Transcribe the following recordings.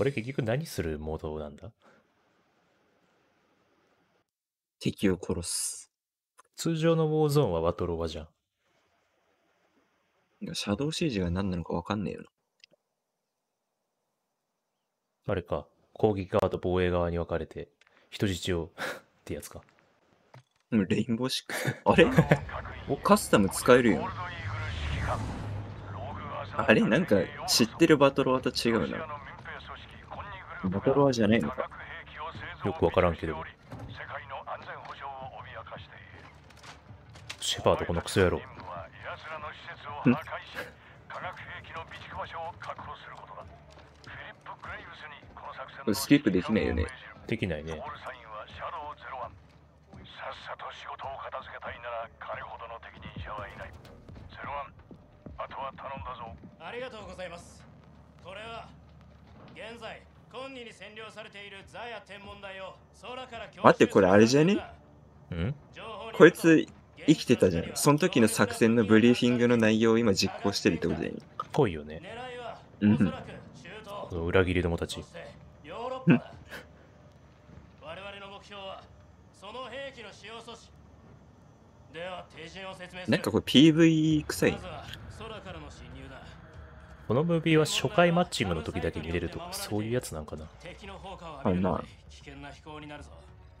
これ結局何するモードなんだ？敵を殺す。通常のウォーゾーンはバトロワじゃん。シャドウシージが何なのかわかんねえよな。あれか、攻撃側と防衛側に分かれて、人質を ってやつか。うんレインボーシックス。あれ？おカスタム使えるよ。あれ？なんか知ってるバトロワと違うな。バトロワじゃないのか。よく分からんけど。シェパードこのクソ野郎。スキップできないよね。できないね。さっさと仕事を片付けたいなら彼ほどの適任者はいない。ゼロワン、あとは頼んだぞ。ありがとうございます。これは現在今にに占領されているザヤ天文台を空から強襲待ってこれあれじゃね？ん？こいつ生きてたじゃん。その時の作戦のブリーフィングの内容を今実行してるってことだよね。ぽいよね。狙いはうんの裏切りどもたちそ。してヨーロッパだ我々の目標はその兵器の使用阻止では手順を説明するなんかこれ PV 臭いこのムービーは初回マッチングの時だけ見れるとか、そういうやつなんかな。敵の砲火を浴びるあまあ。ので危険な飛行になるぞ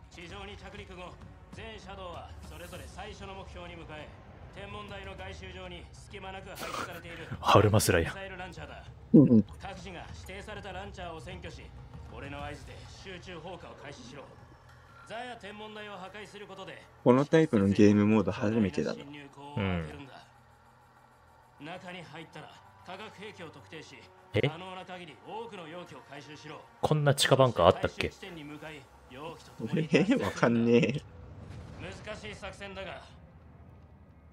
地上に着陸後全シャドウはそれぞれ最初の目標に向かえ天文台の外周上に隙間なく配置されているハウルマスラやラン。チャーだうん。各自が指定されたランチャーを占拠し俺の合図で集中砲火を開始しろ。ザヤ天文台を破壊することでこのタイプのゲームモード初めてだな。侵入口を開けるんだ。中に入ったら化学兵器を特定しえ？可能な限り多くの容器を回収しろ。こんな地下バンカーあったっけ？最終地点に向かい容器と共にえー、わかんねえ。難しい作戦だが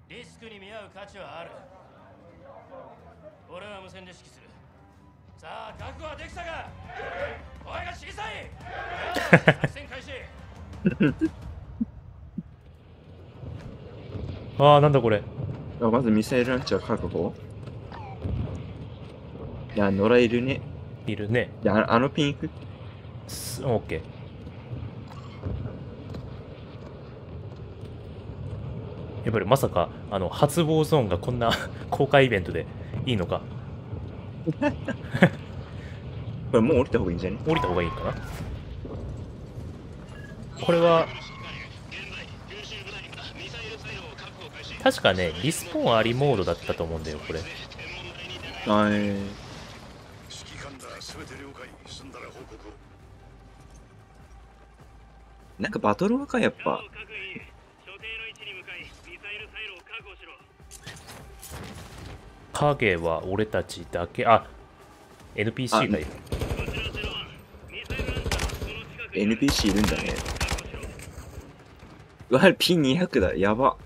リスクに見合う価値はある。俺は無線で指揮する。さあ覚悟はできたか？声が小さい！作戦開始！ああ、なんだこれ。あまずミサイルランチャー確保いや、野良いるね。いるね。いや、ああのピンクすオッケー。やっぱりまさか、あの、初ウォーゾーンがこんな 公開イベントでいいのか。これもう降りた方がいいんじゃね？降りた方がいいかな？これは、確かね、リスポーンありモードだったと思うんだよ、これ。あえー、指揮官だ、すべて了解。済んだら報告を。なんかバトルワか、やっぱ。影は俺たちだけ、あ、NPC がいる。NPC いるんだね。うわ、ピン200だ。やば。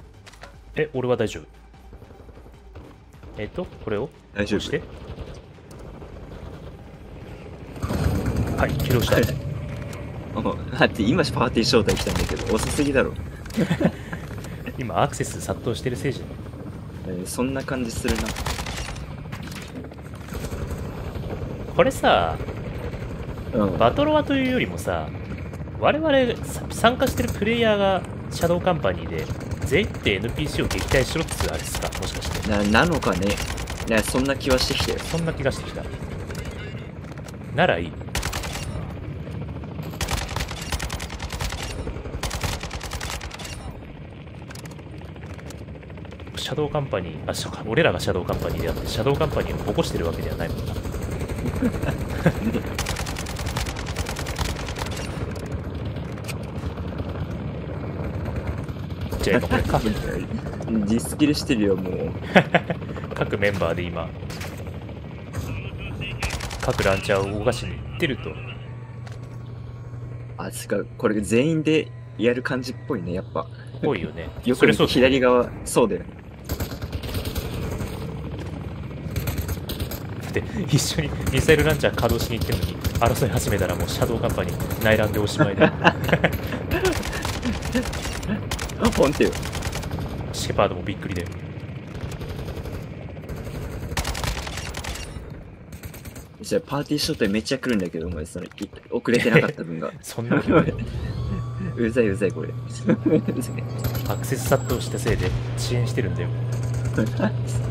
え、俺は大丈夫。えっと、これを？大丈夫押して？はい、起動した。お待って、今パーティー招待来たんだけど、遅すぎだろ。今、アクセス殺到してるせいじゃん。えーそんな感じするな。これさ、うん。バトロワというよりもさ、我々さ参加してるプレイヤーがシャドウカンパニーで、全員って NPC を撃退しろっつうあれですか、もしかして。な、なのかね？ね、そんな気はしてきたよ。そんな気がしてきた。ならいい。ャドウカンパニー、あ、そうか、俺らがシャドウカンパニーであって、シャドウカンパニーを起こしてるわけではないもんな。じゃあ今これ各ディスキルしてるよ、もう。各メンバーで今各ランチャーを動かしに行ってるとあ、つか、これ全員でやる感じっぽいね、やっぱ。多いよねよく左側、そうだよ。で一緒にミサイルランチャー稼働しに行ってるのに争い始めたらもうシャドウカンパニー内乱でおしまいであ、ほんとよ。シェパードもびっくりでじゃあパーティーショットめっちゃ来るんだけど、お前、その、い遅れてなかった分が。そんなことない うざいうざい、これ。アクセス殺到したせいで遅延してるんだよ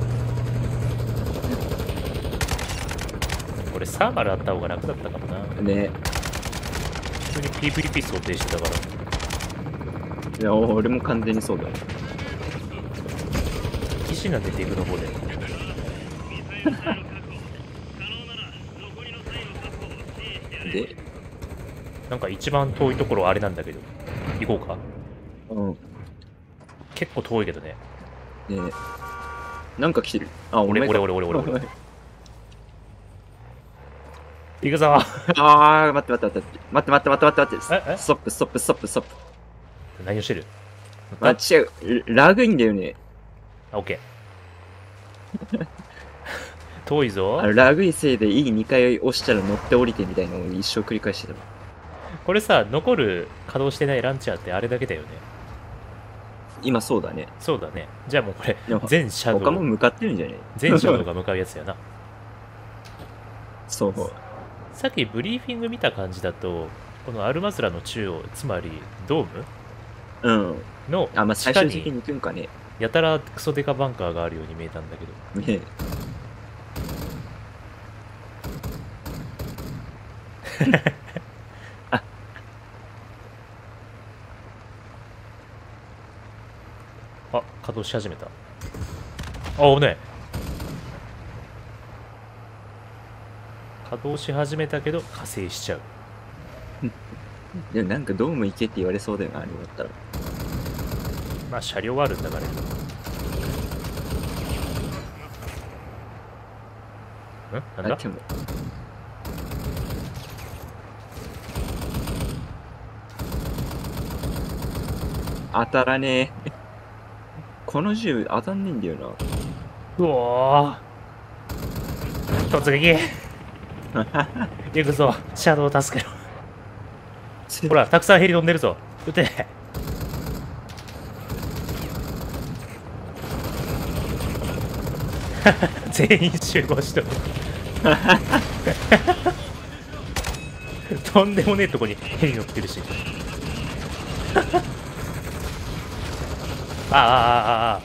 これサーバルあった方が楽だったかもな。ね。普通に PVP 想定してたから。いや、俺も完全にそうだよ。石なんてデグの方で。で、なんか一番遠いところあれなんだけど。行こうか。うん。結構遠いけどね。ね。なんか来てる。あ、俺俺俺俺俺俺俺 行くぞあー、待って待って待って。待って待って待って待って待って。ええ？ストップストップストップストップ。何をしてる？あ、違う。ラグいんだよね。あ、オッケー。遠いぞあ。のラグいせいで E2 回押したら乗って降りてみたいなのを一生繰り返してた。これさ、残る稼働してないランチャーってあれだけだよね。今そうだね。そうだね。じゃあもうこれ全シャドウ、他も向かってるんじゃない全シャドウが向かうやつやな。そう。さっきブリーフィング見た感じだと、このアルマズラの中央、つまりドーム？うん。のあ、まあ、最終的にに行くんかね。やたらクソデカバンカーがあるように見えたんだけど。ね あ、稼働し始めた。あ、危ね稼働し始めたけど、火星しちゃう。でもなんかドーム行けって言われそうだよな、あれだったら。まあ、車両はあるんだから。ん？なんだ？当たらねえ。この銃当たんねえんだよな。うおー突撃 行くぞ。シャドウ助けろ。ほらたくさんヘリ飛んでるぞ。撃て。全員集合しとる とんでもねえとこにヘリ乗ってるし。ああああああ。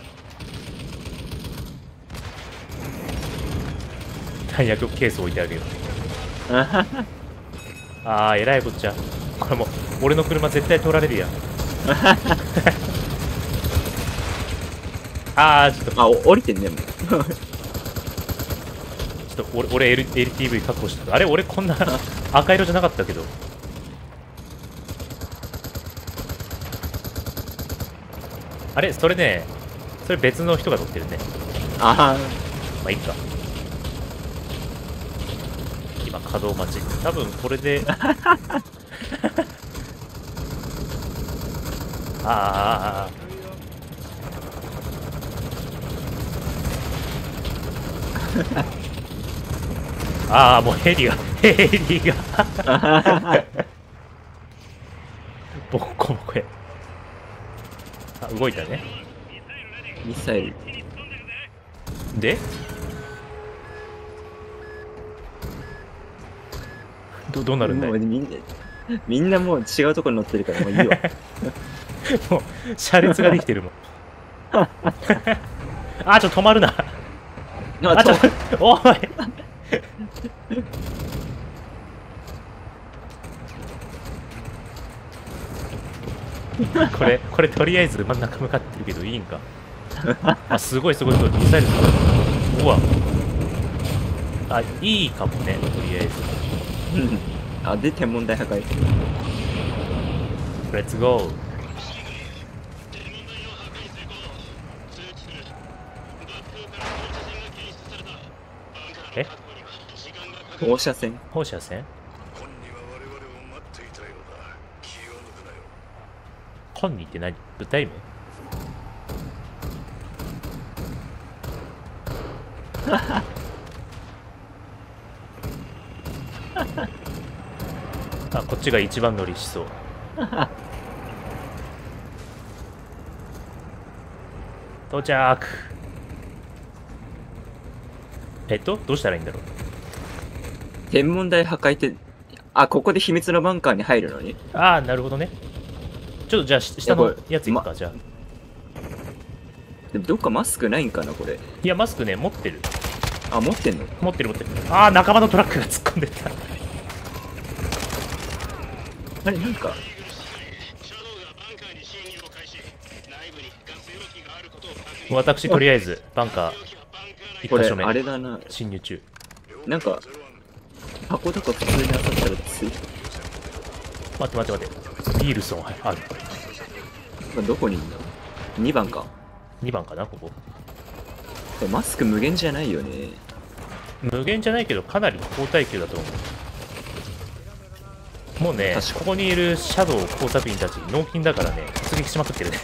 弾薬ケース置いてあげる ああえらいこっちゃ。これもう俺の車絶対取られるやん。ああちょっと。あ、お降りてんね、もう。ちょっと俺俺 L LTV 確保したあれ俺こんな赤色じゃなかったけど。あれそれねそれ別の人が乗ってるね。あまあいいか今稼働待ち。多分これで。あああああああもうヘリがヘリが。あ。ボッコボコや。あ動いたね。ミサイル。で？どどうなるんだい？みんな、みんなもう違うとこに乗ってるからもういいわ。もう車列ができてるもん。あちょっと止まるな。あちょっと おい。これこれとりあえず真ん中向かってるけどいいんか？あすごいすごいすごい。ミサイルうわ。あいいかもねとりあえず。うん あ、で、天文台破壊。レッツゴーえ？放射線。放射線？本には我々を待っていたようだ気を抜くなよコンニって何？舞台名あこっちが一番乗りしそう？到着えっと？どうしたらいいんだろう？天文台破壊って、あ、ここで秘密のバンカーに入るのに？ああ、なるほどね。ちょっとじゃあ、し下のやついくか、まじゃあ。でもどっかマスクないんかな、これ。いや、マスクね、持ってる。あ、持ってんの？持ってる持ってる。ああ、仲間のトラックが突っ込んでった。あれ、なんか、私、とりあえず、バンカー、容器はバンカー内これ、一箇所目あ、れだな。侵入中。なんか、箱とか普通に当たったらつい、待って待って待って。ビールソン、はい、ある。どこにいんだ ?2 番か。2番かな、ここ。マスク無限じゃないよね。無限じゃないけど、かなり高耐久だと思う。もうねここにいるシャドウ工作員たち、納品だからね、突撃しまくってるね。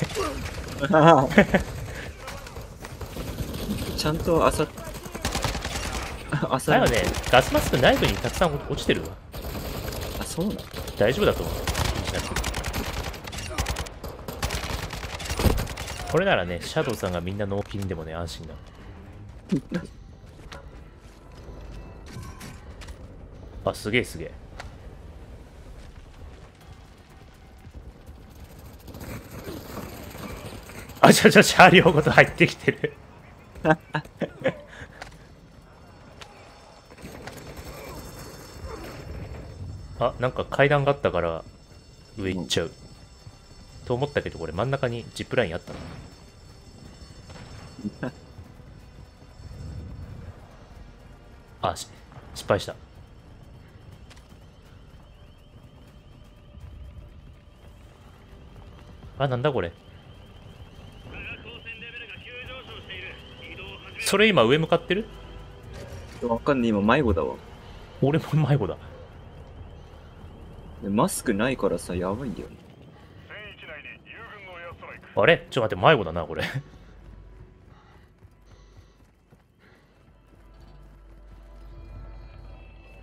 ちゃんと朝、朝だよね、ガスマスク内部にたくさん落ちてるわ。あ、そうなの？大丈夫だと思う。これならね、シャドウさんがみんな納品でもね、安心だ。あ、すげえすげえ。あ、ちょちょ、車両ごと入ってきてる。あ、なんか階段があったから上行っちゃう。と思ったけど、これ真ん中にジップラインあったな。あ、し失敗した。あ、なんだこれ。それ今上向かってる？わかんねえ、今迷子だわ。俺も迷子だ。でマスクないからさ、やばいんだよね。あれ？ちょっと待って、迷子だな、これ。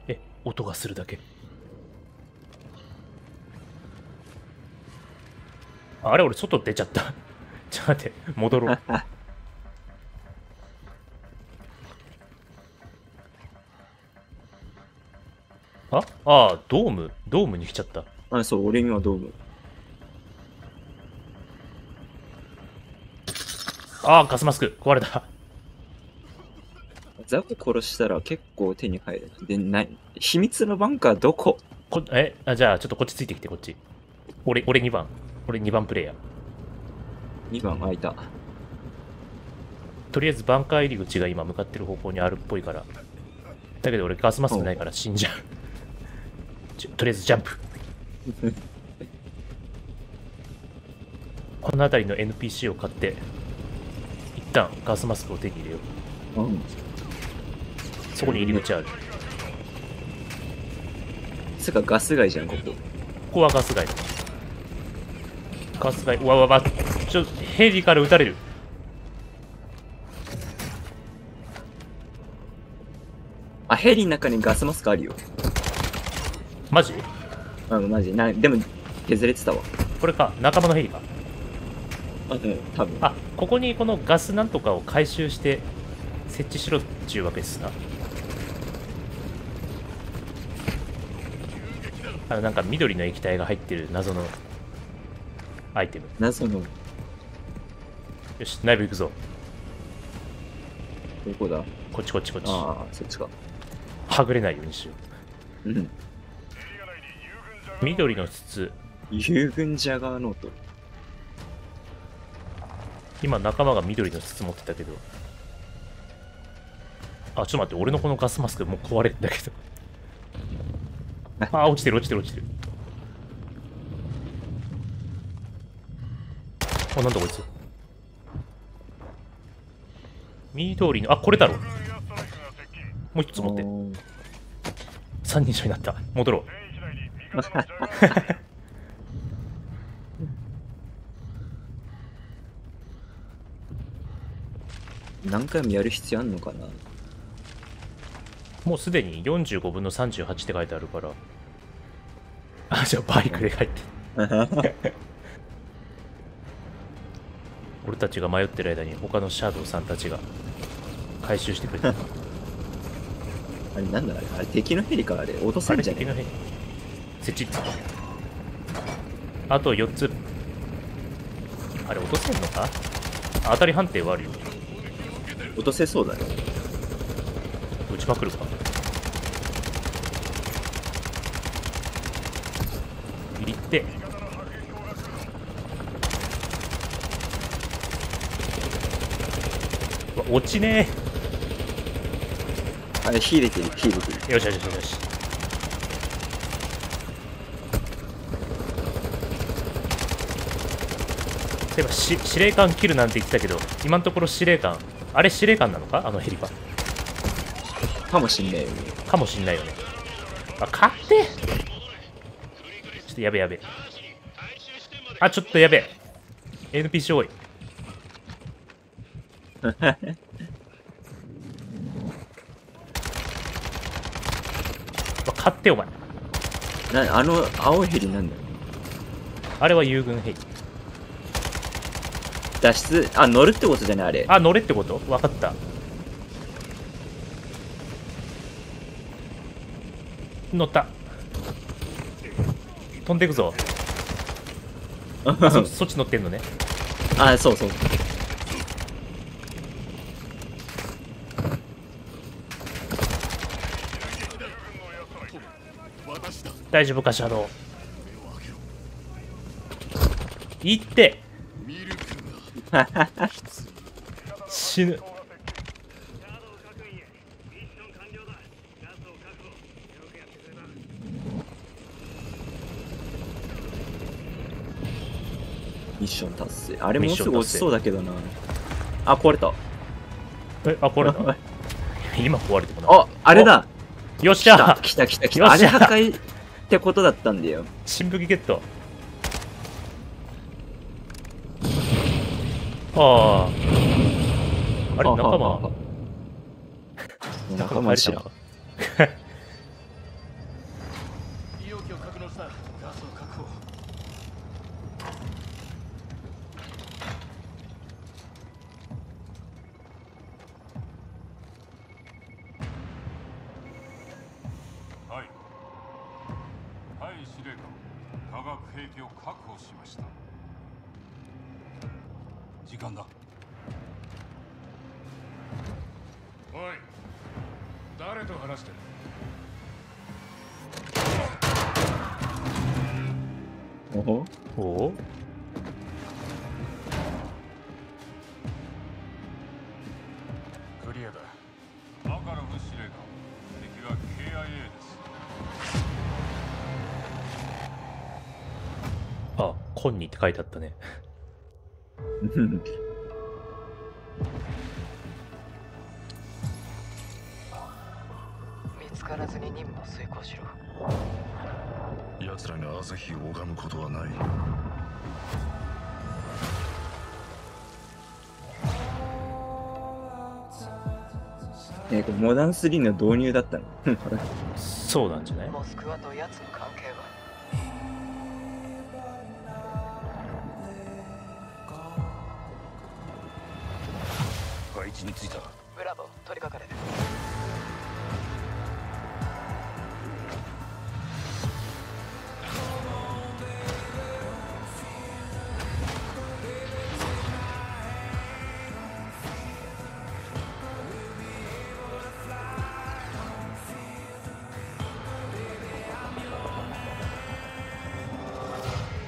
え、音がするだけ。あれ？俺、外出ちゃった。ちょっと待って、戻ろう。あああ、ドーム？ドームに来ちゃった。あ、そう、俺今ドーム。ああ、ガスマスク壊れた。ザコ殺したら結構手に入る。で、ない。秘密のバンカーどこ？こえ？あじゃあちょっとこっちついてきてこっち俺俺2番俺2番プレイヤー ?2 番開いた。とりあえずバンカー入り口が今向かってる方向にあるっぽいからだけど俺ガスマスクないから死んじゃうとりあえずジャンプ。この辺りの NPC を買って一旦ガスマスクを手に入れよう。うん。そこに入り口ある。こつうかガス街じゃん、こ。こ。こはガス街だ。ガス街。うわうわうわ。ちょヘリから撃たれる。あ、ヘリの中にガスマスクあるよ。マジ？うん、マジ。な、でも、削れてたわ。これか仲間のヘリかあ、うん、多分。あここにこのガスなんとかを回収して設置しろっちゅうわけですなあのなんか緑の液体が入ってる謎のアイテム謎の、よし内部行くぞどこだ？こっちこっちこっちああ、そっちか。はぐれないようにしようん。緑の筒。遊軍ジャガーノート。今仲間が緑の筒持ってたけど。あちょっと待って俺のこのガスマスクもう壊れてんだけど。あ落ちてる落ちてる落ちてる。あなんだこいつ。緑のあこれだろ。もう一つ持って。おー。3人称になった。戻ろう 何回もやる必要あんのかな？もうすでに45分の38って書いてあるから。あじゃあバイクで帰って。俺たちが迷ってる間に他のシャドウさんたちが回収してくれたあれなんだあれ？あれ敵のヘリか？あれ落とせあれんじゃね敵のヘリ設置あと4つ。あれ落とせんのか？当たり判定はあるよ。落とせそうだね。撃ちまくるか。行って。落ちねあれ火出てる火出てる。えよしよしよしよしそういえばし司令官切るなんて言ってたけど今のところ司令官あれ司令官なのか？あのヘリはかもしんないよね。かもしんないよね。あ勝って。ちょっとやべやべ。あちょっとやべ。NPC 多い。勝ってお前。なあの青いヘリなんだよ。あれは友軍ヘリ脱出あ乗るってことじゃないあれ。あ乗れってこと？分かった。乗った。飛んでくぞ。あそ そっち乗ってんのね。あそうそう。大丈夫かシャドウ。行って死ぬ。ミッション達成。あれもうすぐ落ちそうだけどな。あ壊れた。えあこれだ今壊れてこないああれだ。よっし来たゃ来た来た。来よっしゃ。たあれ破壊ってことだったんだよ。新武器ゲットああ。あれ仲間？仲間知らんあコンニって書いてあったね。うん見つからずに任務を遂行しろ。奴らが朝日を拝むことはない。ねこれモダン3の導入だったの？そうなんじゃない？モスクワと奴の関係は配置についたブラボー取り掛かれ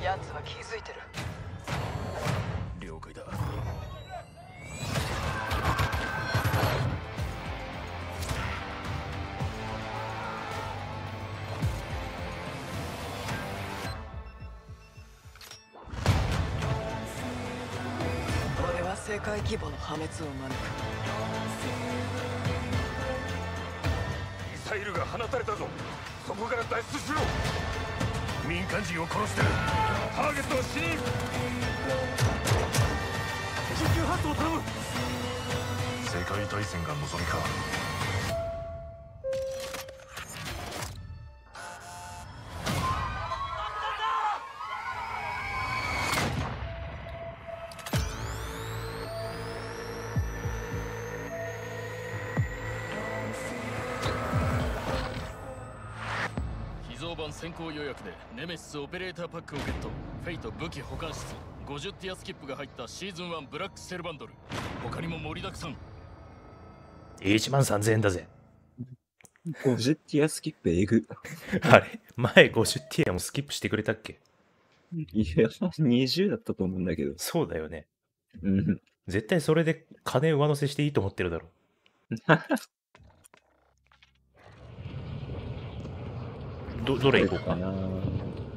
奴は気づいてる。界規模の破滅を招く。ミサイルが放たれたぞ。そこから脱出しろ。民間人を殺してる。ターゲットは死に。緊急発動頼む。世界大戦が望みか。番先行予約でネメシスオペレーターパックをゲットフェイト武器保管室50ティアスキップが入ったシーズン1ブラックセルバンドル他にも盛りだくさん1万3000円だぜ。50ティアスキップえぐ。あれ？前50ティアもスキップしてくれたっけ？いや、20だったと思うんだけど。そうだよね。うん。絶対それで金上乗せしていいと思ってるだろ。ど、どれ行こうか。な。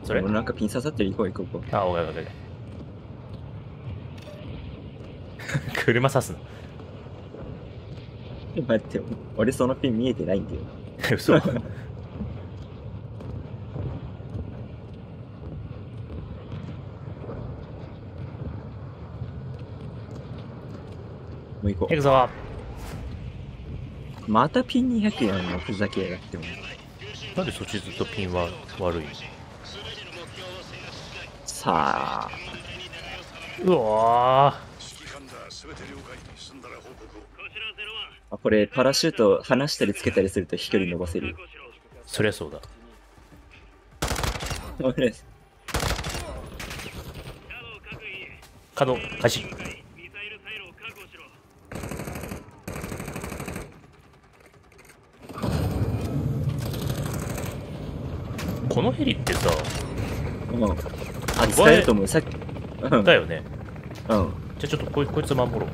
それ？俺なんかピン刺さってる行こう行こう行こあ、おかげおかげ。車刺すの？う。待って、俺そのピン見えてないんだよ。嘘。もう行こ行くぞ。う。またピン200やんの、ふざけやがっても。なんでそっちずっとピンは悪い？さあ、うわあこれパラシュート離したりつけたりすると飛距離伸ばせる。そりゃそうだ。俺、稼働開始。のヘリってさ、うん。あ、使えると思う。さっき、うん。だよね。うん。じゃあちょっとこいこいつ守ろう。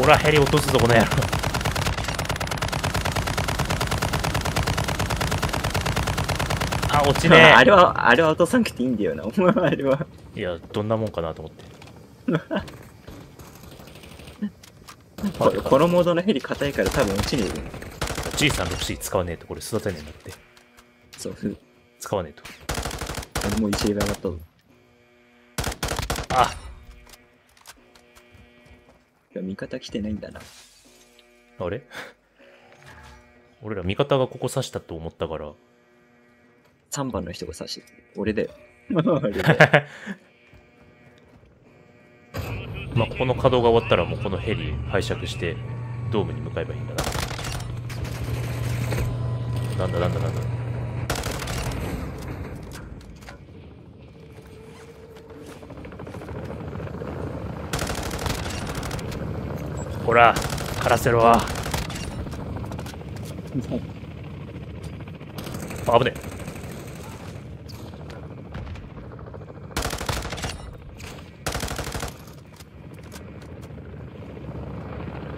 ほら、ヘリ落とすぞ、この野郎。あ、落ちね あれは、あれは落とさなくていいんだよな。お前あれは。え。いや、どんなもんかなと思って。ここのモードのヘリ硬いから多分落ちねえよ。じいさん 6C 使わねえとこれ育てねえんだって。そう。ふ使わねえと。もう1レベル上がったぞ。あ、いや味方来てないんだな。あれ？俺ら味方がここ刺したと思ったから。3番の人が刺し。俺だよ。俺だよまあ、この稼働が終わったらもうこのヘリ拝借してドームに向かえばいいんだな。なんだなんだなんだ。ほら、カラセロは。あ 危ねえ。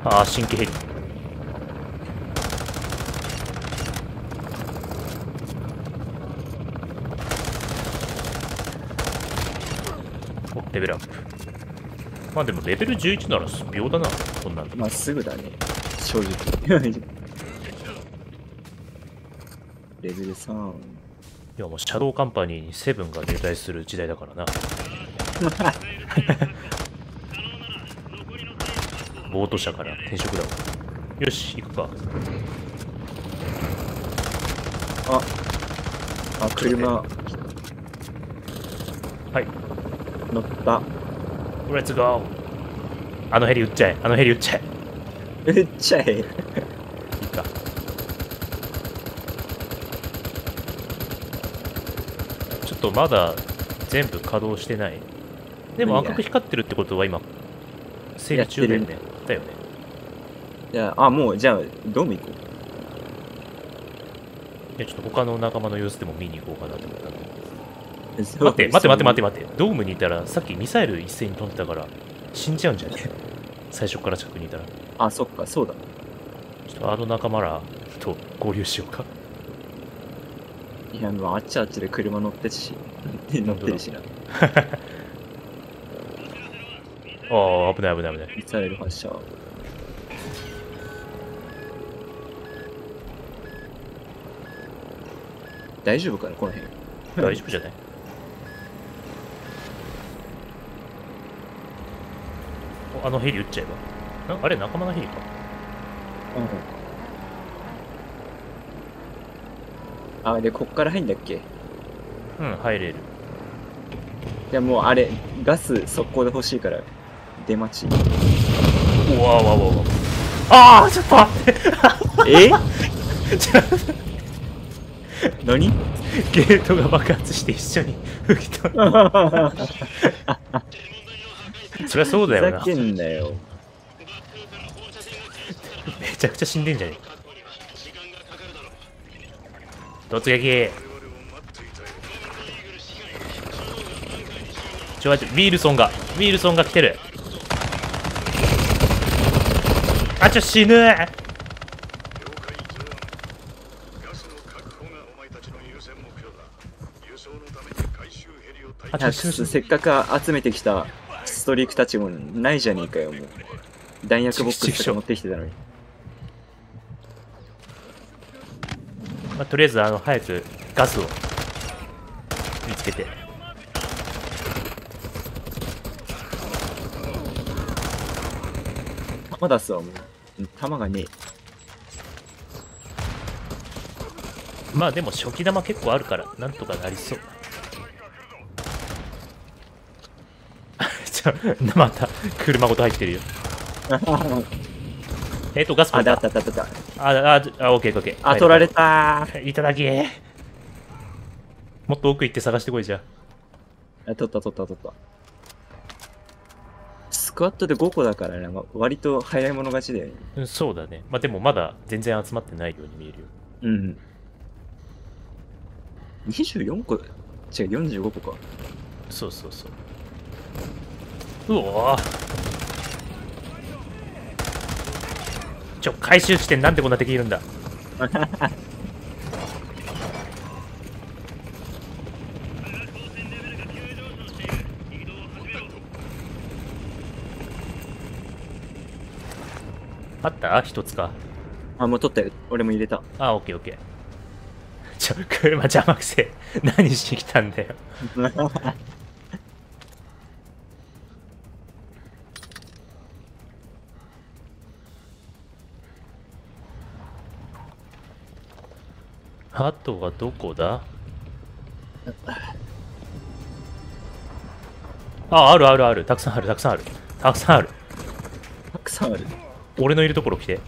ああ、新規ヘリ。レベルアップ。まあでもレベル11なら秒だな、こんなんで。まあすぐだね。正直。レベル3。いやもうシャドウカンパニーにセブンが入隊する時代だからな。ボート車から転職だわ。よし、行くか。あ、あ、車はい、乗った。レッツゴーあのヘリ撃っちゃえ、あのヘリ撃っちゃえ。めっちゃええ。いいか。ちょっとまだ全部稼働してない。でもいいや赤く光ってるってことは今、整理中だよやね。だよね。じゃあ、あ、もう、じゃあ、ドーム行こいや、ちょっと他の仲間の様子でも見に行こうかなと思ったんで。う。待って、待って待って待って待って。ドームにいたら、さっきミサイル一斉に飛んでたから、死んじゃうんじゃね最初から近くにいたら。あ、そっか、そうだ。ちょっとあの仲間らと合流しようか。いや、もうあっちあっちで車乗ってるし、乗ってるしな。ああ、危ない危ない危ない。ミサイル発射。大丈夫かな、この辺。大丈夫じゃないおあのヘリ撃っちゃえば。なあれ、仲間のヘリか。あ、で、こっから入んだっけ？うん、入れる。いや、もうあれ、ガス速攻で欲しいから、出待ち。うわわわわ。ああちょっと待ってえ？何？ゲートが爆発して一緒に吹き飛んだ そりゃそうだよな。ふざけんなよ。めちゃくちゃ死んでんじゃねえ。突撃。ちょ待ってウィルソンがウィルソンが来てる。あちょ死ぬ。あちょせっかく集めてきたストリークたちもないじゃねえかよ、もう。弾薬ボックスとか持ってきてたのに。まあ、とりあえずあの早くガスを見つけて弾出すわ、もう。弾がねえ。まあでも初期玉結構あるからなんとかなりそうち ょまた車ごと入ってるよ えっとガスポあ、ンだだったったったった。あああオッケーオッケーあ、取られたー。いただきもっと奥行って探してこいじゃあ、取った取った取った。スクワットで5個だからなんか割と早い者勝ちだよね。うんそうだねまあでもまだ全然集まってないように見えるようん。24個違う、45個か。そうそうそううおー。ちょ回収地点なんでこんな敵いるんだ。あった？一つか。あ、もう取ったよ。俺も入れた。あオッケーオッケー。ちょ車邪魔くせえ。何しに来たんだよ あとはどこだ？あ、あるあるある。たくさんある、たくさんある。たくさんある。たくさんある。俺のいるところ来て。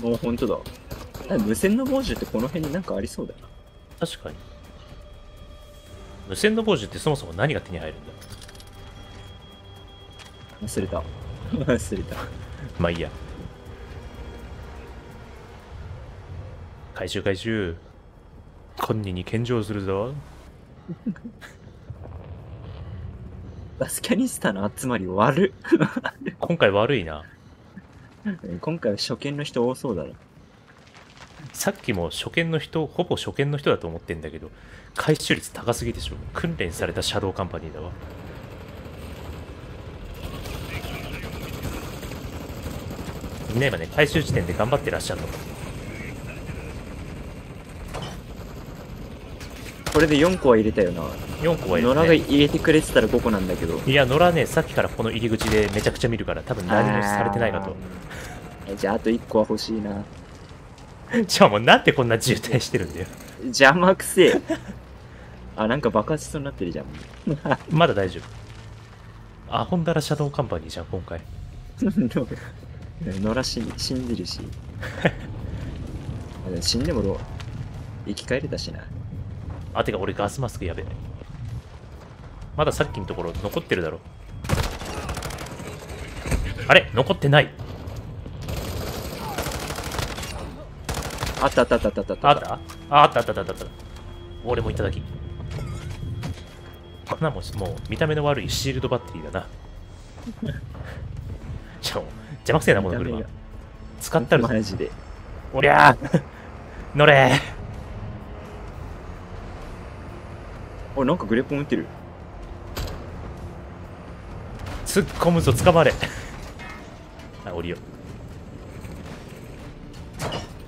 もうほんとだ。あ無線の傍受ってこの辺になんかありそうだな。確かに。無線の傍受ってそもそも何が手に入るんだ？忘れた。忘れた。まあいいや。回収回収。今にに献上するぞ。バスキャニスタの集まり悪っ。今回悪いな。今回は初見の人多そうだな。さっきも初見の人、ほぼ初見の人だと思ってんだけど、回収率高すぎでしょ。訓練されたシャドウカンパニーだわ。みんな今ね、回収地点で頑張ってらっしゃるの。これで4個は入れたよな。4個はいる、野良がね。入れてくれてたら5個なんだけど。いや、野良ね、さっきからこの入り口でめちゃくちゃ見るから、多分何もされてないかと。じゃああと1個は欲しいな。じゃあもうなんでこんな渋滞してるんだよ。邪魔くせえ。あ、なんか爆発しそうになってるじゃん。まだ大丈夫。アホンダラシャドウカンパニーじゃん、今回。野良死ん死んでるし。死んでもろ生き返れたしな。あ、てか俺ガスマスクやべえ。まださっきのところ残ってるだろ。あれ残ってない。あったあったあったあったあったあった？ああったあったあったあった。俺もいただき。こんなもんもう見た目の悪いシールドバッテリーだな。しかも邪魔くせえな、この車。使ったるぞ。マジで。おりゃー乗れお、なんかグレポン打ってる。突っ込むぞ、捕まれ。あ、降りよ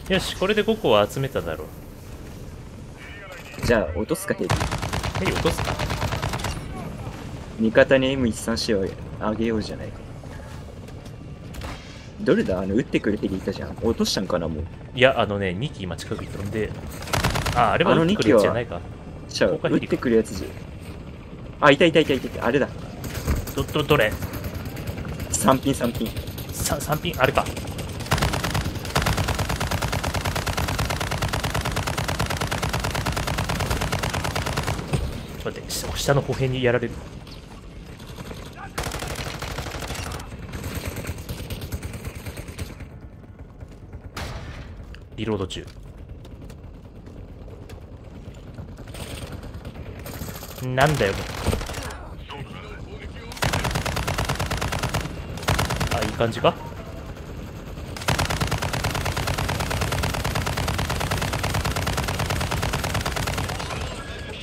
う。よし、これで5個は集めただろう。じゃあ、落とすか、ヘリ。ヘリ落とすか？味方に M13C をあげようじゃないか。どれだ？あの、撃ってくれていたじゃん。落としたんかな、もう。いや、あのね、2機今近くに飛んで、あ、あれはあの撃ってくじゃないか。じゃあ、ここはヘリか撃ってくるやつじゃ。あ、いたいたいたいた。あれだ。ど、ど、どれ？三品三品。さ3品？あれかちょっと待って下下の歩兵にやられるリロード中なんだよ。あいい感じか？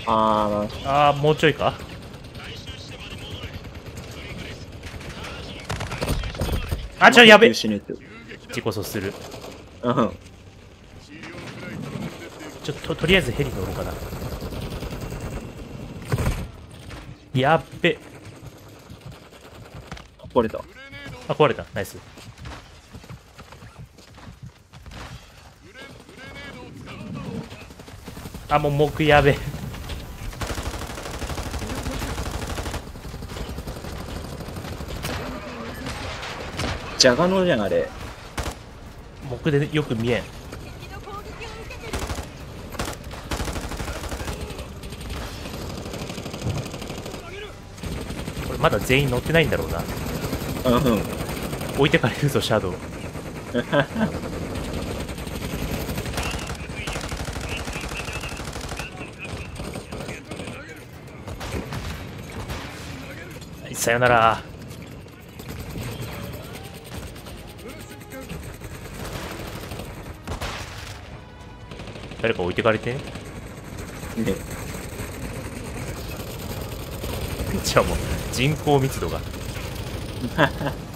ああーもうちょいか？あちょやべ。自己走する。うん。ちょっととりあえずヘリ乗ろうかなやっべ。壊れた。あ壊れた。ナイス。あもう木やべ。ジャガノじゃんあれ。木でよく見えんまだ全員乗ってないんだろうな。うん。置いてかれるぞシャドウ。は いさよなら。誰か置いてかれて。ねじゃあもう人口密度が。